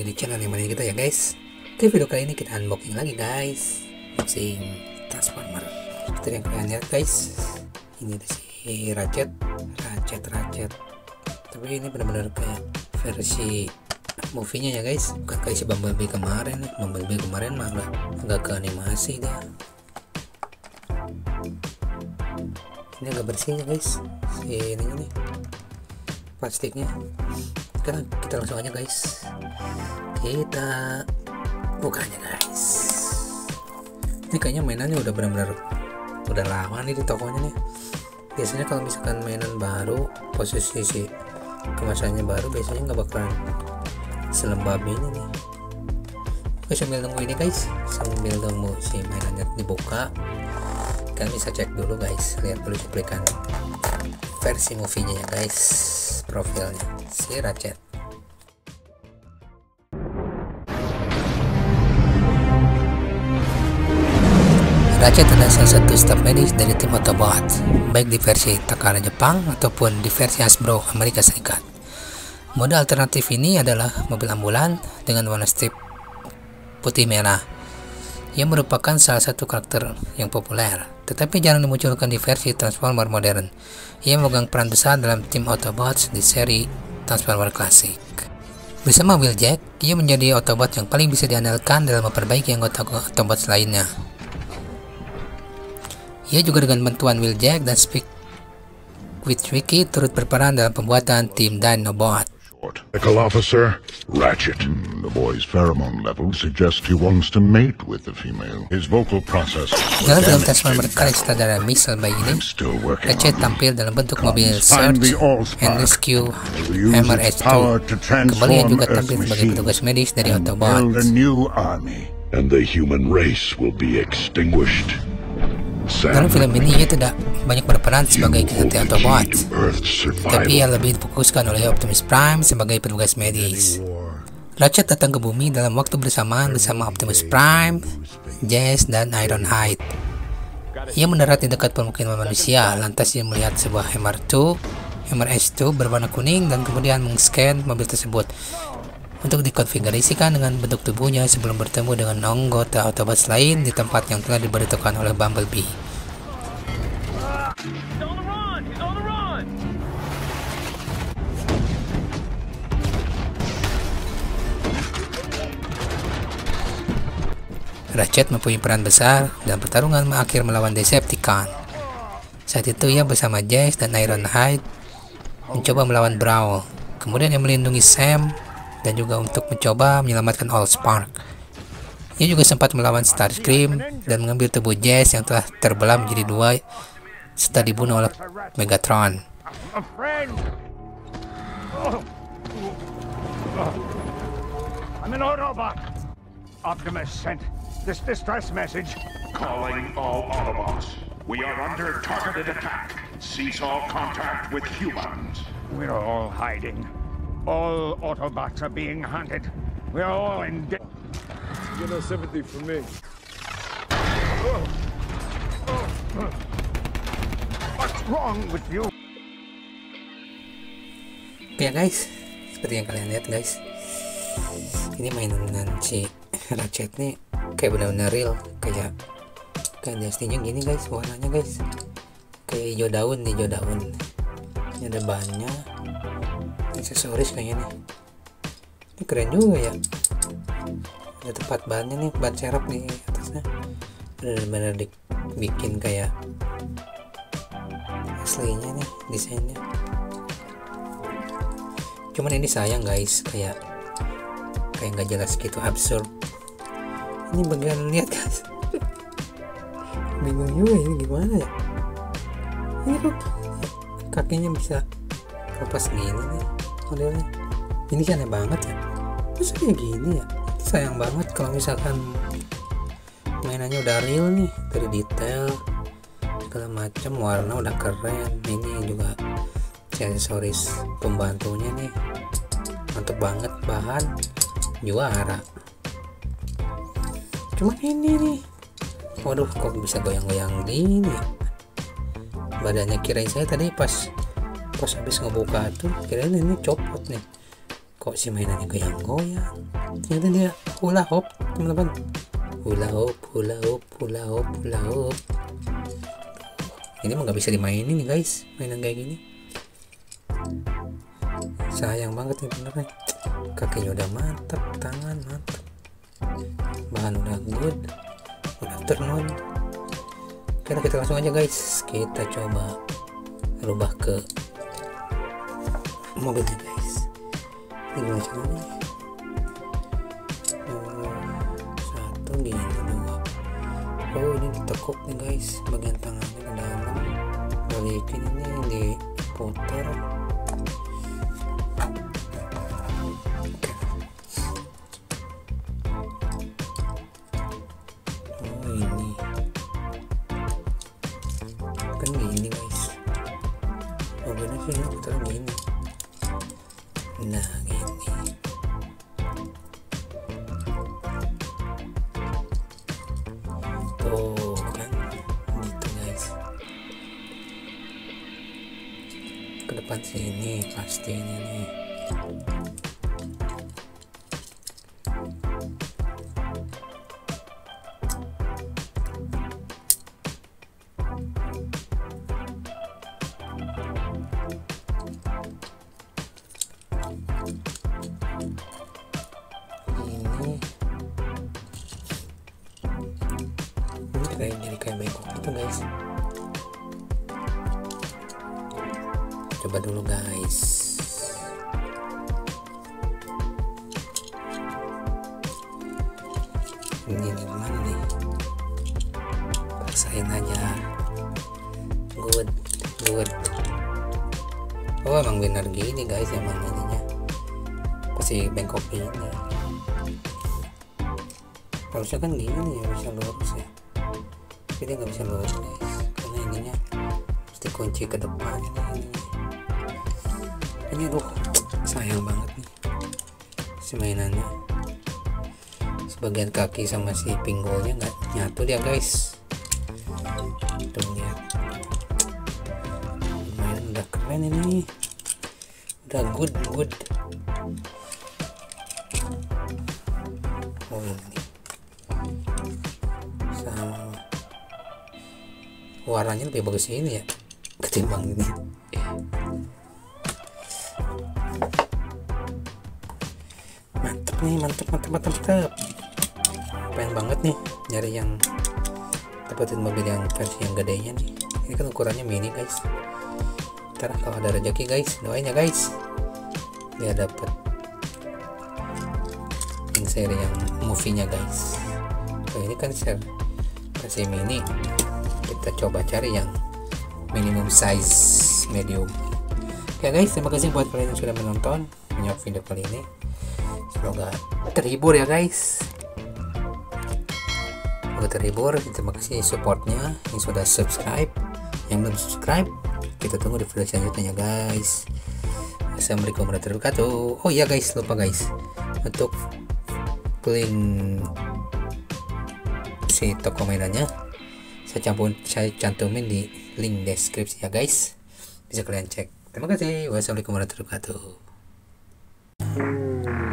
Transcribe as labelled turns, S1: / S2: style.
S1: lagi di channel yang mana kita ya guys. Oke video kali ini kita unboxing lagi guys. Unboxing Transformer. Seperti yang kalian lihat guys. Ini si Ratchet. Ratchet Ratchet. Tapi ini benar-benar kayak versi movie-nya ya guys. Bukan kayak si Bumblebee kemarin. Bumblebee kemarin agak, agak ke animasi dia. Ini agak bersih ya guys. Si ini nih Plastiknya. Sekarang kita langsung aja guys kita bukanya guys. Ini kayaknya mainannya udah benar-benar udah lama nih di tokonya nih. Biasanya kalau misalkan mainan baru posisi si kemasannya baru biasanya nggak bakalan selembab ini nih. Oke, sambil nunggu ini guys. Sambil nunggu si mainannya dibuka kalian bisa cek dulu guys. Lihat dulu cuplikan versi movie-nya ya guys. Profilnya si Ratchet Ratchet adalah salah satu staf medis dari tim Autobot, baik di versi Takara Jepang ataupun di versi Hasbro Amerika Serikat. Mode alternatif ini adalah mobil ambulan dengan warna strip putih merah, yang merupakan salah satu karakter yang populer, tetapi jarang dimunculkan di versi Transformer modern. Ia memegang peran besar dalam tim Autobots di seri Transformer klasik. Bersama Wheeljack, ia menjadi Autobot yang paling bisa diandalkan dalam memperbaiki anggota Autobots lainnya. Ia juga dengan bantuan Wheeljack dan Speak with Wiki turut berperan dalam pembuatan tim Dinobot.
S2: Medical officer, Ratchet. Hmm, the boy's pheromone level suggests he wants to mate with the female. His vocal process.
S1: Dalam film Transformer sutradara Bay ini, Ratchet tampil dalam bentuk mobil Search and Rescue Hammer
S2: its
S1: S2.
S2: power to
S1: Kembali ia juga tampil sebagai petugas medis dari
S2: and
S1: Autobot.
S2: build a new army.
S3: and the human race will be extinguished.
S1: Dalam film ini ia tidak banyak berperan sebagai
S3: the
S1: Autobot, tapi ia lebih difokuskan oleh Optimus Prime sebagai petugas medis. Ratchet datang ke bumi dalam waktu bersamaan bersama Optimus Prime, Jazz, dan Ironhide. Ia mendarat di dekat permukiman manusia, lantas ia melihat sebuah Hammer 2, Hammer S2 berwarna kuning dan kemudian mengscan mobil tersebut untuk dikonfigurasikan dengan bentuk tubuhnya sebelum bertemu dengan anggota Autobots lain di tempat yang telah diberitakan oleh Bumblebee. Ratchet mempunyai peran besar dalam pertarungan akhir melawan Decepticon. Saat itu ia bersama Jazz dan Ironhide mencoba melawan Brawl. Kemudian ia melindungi Sam dan juga untuk mencoba menyelamatkan Allspark. Ia juga sempat melawan Starscream dan mengambil tubuh Jazz yang telah terbelah menjadi dua setelah dibunuh oleh Megatron.
S4: A friend! I'm an Autobot! Optimus sent this distress message.
S5: Calling all Autobots. We are under targeted attack. Cease all contact with humans.
S4: We're all hiding. All Autobots are being hunted. We're all in debt.
S6: Get no sympathy from me.
S4: What's wrong with you?
S1: Oke ya guys, seperti yang kalian lihat guys, ini mainan si Ratchet nih kayak benar-benar real, kayak kayak di aslinya gini guys warnanya guys, kayak hijau daun hijau daun. Ini ada bannya, aksesoris kayaknya nih. Ini keren juga ya. Ada tempat bannya nih, ban serep di atasnya. Benar-benar dibikin kayak aslinya nih desainnya cuman ini sayang guys kayak kayak nggak jelas gitu absurd ini bagian lihat guys bingung juga ini gimana ya ini kok kakinya bisa lepas gini nih modelnya. Ini kan banget ya. Masa kayak gini ya? Sayang banget kalau misalkan mainannya udah real nih dari detail segala macam warna udah keren. Ini juga aksesoris pembantunya nih. Mantep banget bahan juara. Cuman ini nih. Waduh kok bisa goyang-goyang gini ya? badannya kirain saya tadi pas pas habis ngebuka tuh kirain ini copot nih. Kok si mainannya goyang-goyang? Ternyata dia hula hop teman-teman. Hula hop hula hop hula hop hula hop. Ini mah nggak bisa dimainin nih guys mainan kayak gini. Sayang banget nih beneran kakinya udah mantap tangan mantap bahan udah good udah turn on Oke, kita langsung aja guys. Kita coba rubah ke mobilnya guys ini gimana caranya? Eh, satu gini dua oh ini ditekuk nih guys. Bagian tangannya ke dalam. Balikin ini diputar Oke. oh ini. Kan gini guys. Bener sih putar gini nah gini tuh kan gitu guys ke depan sini pasti ini nih coba dulu guys. Ini gimana nih? Paksain aja. Good good. Oh emang benar gini guys emang ininya. Pasti bengkok ini. Harusnya kan gini ya bisa lurus ya. Tapi dia nggak bisa lurus guys. Karena ininya mesti kunci ke depan ini. Ini aduh sayang banget nih si mainannya. Sebagian kaki sama si pinggulnya nggak nyatu dia guys. Tuh lihat. Main udah keren ini. Udah good good. Oh ini. Sama. Warnanya lebih bagus ini ya ketimbang ini nih mantep mantep mantep mantep. Pengen banget nih nyari yang dapetin mobil yang versi yang gedenya nih. Ini kan ukurannya mini guys. Ntar kalau ada rezeki guys doain ya guys. Biar dapet yang seri yang movie-nya guys. Oh, ini kan share versi mini. Kita coba cari yang minimum size medium. Ya guys terima kasih buat kalian yang sudah menonton video kali ini semoga terhibur ya guys. Semoga terhibur. Terima kasih supportnya yang sudah subscribe. Yang belum subscribe kita tunggu di video selanjutnya guys. Assalamualaikum warahmatullahi wabarakatuh. Oh iya guys. Lupa guys. Untuk link si toko mainannya saya campur saya cantumin di link deskripsi ya guys. Bisa kalian cek. Terima kasih. Wassalamualaikum warahmatullahi wabarakatuh